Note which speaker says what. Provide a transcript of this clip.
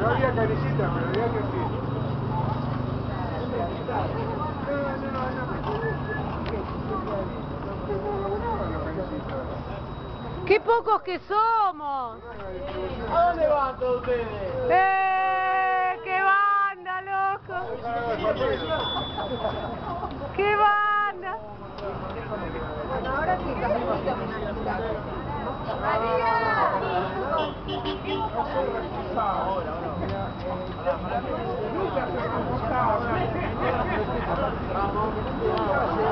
Speaker 1: No había canicita, pero había que sí. No, no, no, no.
Speaker 2: ¡Qué pocos que somos!
Speaker 1: ¿A dónde van todos ustedes?
Speaker 2: ¡Eh! ¡Qué banda, loco! ¡Qué banda! Bueno, ahora sí, caminamos. ¡Adiós! Travão,